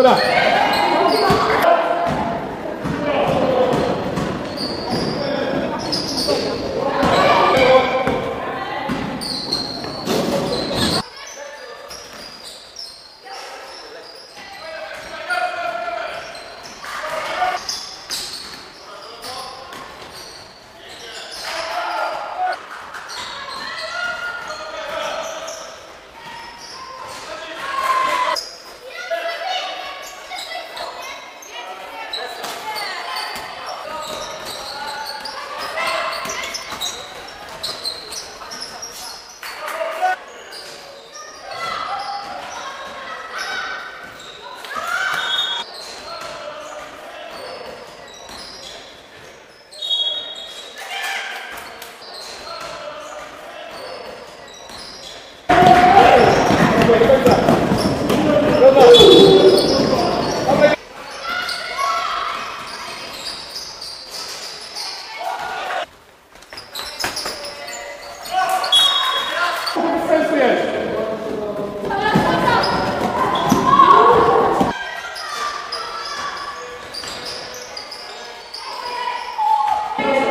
esperar. Thank you.